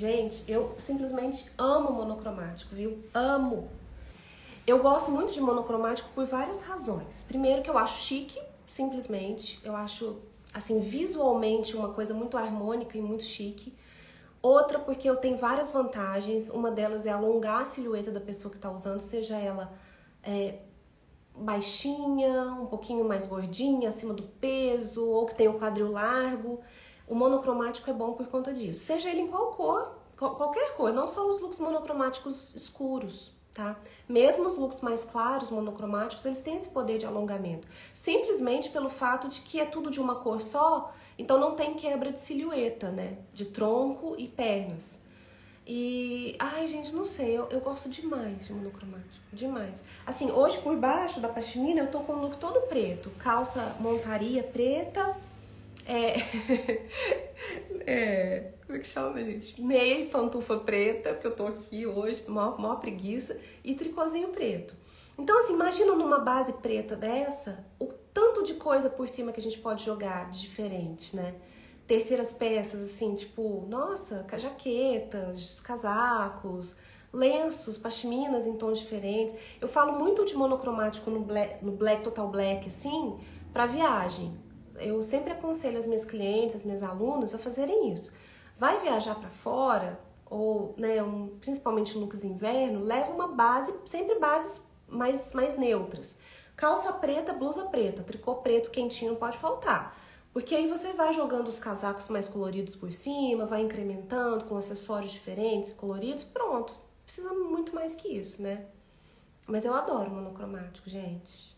Gente, eu simplesmente amo monocromático, viu? Amo. Eu gosto muito de monocromático por várias razões. Primeiro que eu acho chique, simplesmente. Eu acho, assim, visualmente uma coisa muito harmônica e muito chique. Outra porque eu tenho várias vantagens. Uma delas é alongar a silhueta da pessoa que está usando, seja ela é, baixinha, um pouquinho mais gordinha, acima do peso, ou que tem o quadril largo. O monocromático é bom por conta disso. Seja ele em qual cor, qualquer cor, não só os looks monocromáticos escuros, tá? Mesmo os looks mais claros, monocromáticos, eles têm esse poder de alongamento. Simplesmente pelo fato de que é tudo de uma cor só, então não tem quebra de silhueta, né? De tronco e pernas. E, ai, gente, não sei, eu, eu gosto demais de monocromático, demais. Assim, hoje por baixo da pashmina eu tô com o look todo preto, calça montaria preta, é, é, como é que chama, gente? Meia e pantufa preta, porque eu tô aqui hoje, maior, maior preguiça, e tricôzinho preto. Então, assim, imagina numa base preta dessa, o tanto de coisa por cima que a gente pode jogar de diferente, né? Terceiras peças, assim, tipo, nossa, jaquetas, casacos, lenços, pashminas em tons diferentes. Eu falo muito de monocromático no black, no black total black, assim, para viagem eu sempre aconselho as minhas clientes, as minhas alunas a fazerem isso. Vai viajar para fora, ou né, um, principalmente looks inverno, leva uma base, sempre bases mais, mais neutras. Calça preta, blusa preta, tricô preto quentinho não pode faltar. Porque aí você vai jogando os casacos mais coloridos por cima, vai incrementando com acessórios diferentes, coloridos, pronto. Precisa muito mais que isso, né? Mas eu adoro monocromático, gente.